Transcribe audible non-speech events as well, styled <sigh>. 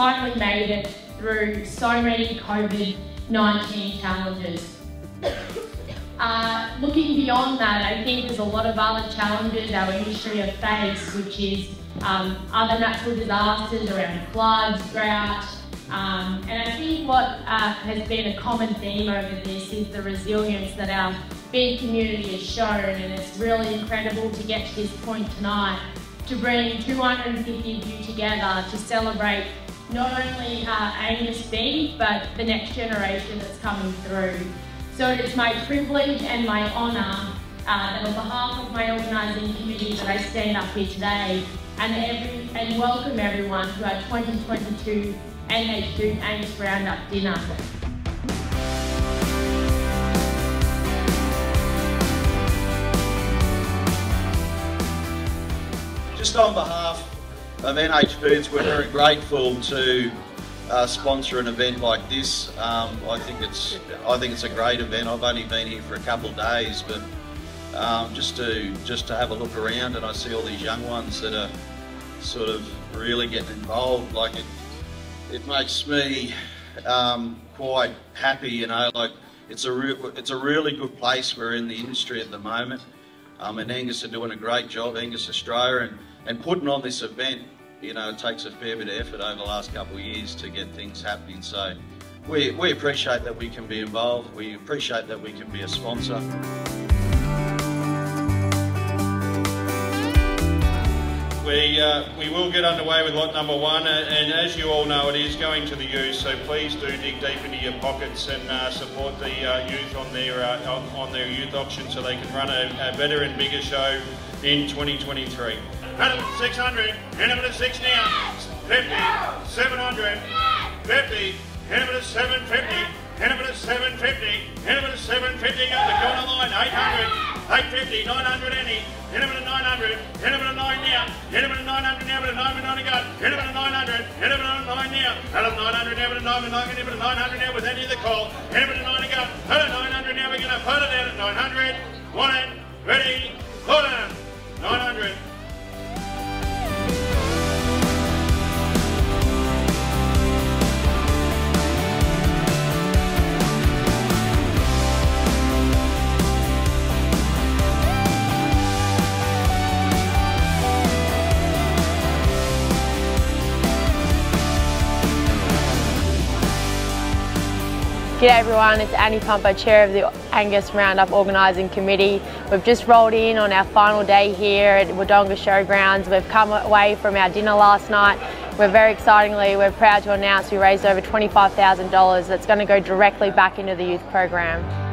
finally made it through so many COVID-19 challenges. <coughs> Uh, looking beyond that, I think there's a lot of other challenges our industry have faced, which is um, other natural disasters around floods, drought, um, and I think what uh, has been a common theme over this is the resilience that our big community has shown, and it's really incredible to get to this point tonight to bring 250 of you together to celebrate not only uh, Angus beef, but the next generation that's coming through. So it is my privilege and my honour uh, that on behalf of my organising committee that I stand up here today and, every, and welcome everyone to our 2022 AH2 Angus Roundup dinner. Just on behalf of NH Foods, we're very grateful to uh, sponsor an event like this. Um, I think it's I think it's a great event. I've only been here for a couple of days, but um, just to just to have a look around and I see all these young ones that are sort of really getting involved. Like it, it makes me um, quite happy. You know, like it's a real, it's a really good place. We're in the industry at the moment. Um, and Angus are doing a great job, Angus Australia, and and putting on this event, you know, it takes a fair bit of effort over the last couple of years to get things happening. So we, we appreciate that we can be involved. We appreciate that we can be a sponsor. We, uh, we will get underway with lot number one, uh, and as you all know, it is going to the youth, so please do dig deep into your pockets and uh, support the uh, youth on their, uh, on, on, their youth auction so they can run a, a better and bigger show in 2023. 600, Hennepin 6 now, 50, 700, 50, Hennepin 750, Hennepin 750, Hennepin 750 up the corner line, 800, 850, 900 any, Hennepin 900, Hennepin 9 now, Hennepin 900 now, but a 9 9 got, Hennepin 900, Hennepin 9 now, Hennepin 900 now, but a 9 9 Hennepin 900 now with any of the call, Hennepin 9 got, Hennepin 900 now, we're going to put it out at 900, one ready, hold on, 900. G'day everyone, it's Annie Pumper, Chair of the Angus Roundup Organising Committee. We've just rolled in on our final day here at Wodonga Showgrounds. We've come away from our dinner last night. We're very excitingly, we're proud to announce we raised over $25,000 that's going to go directly back into the youth program.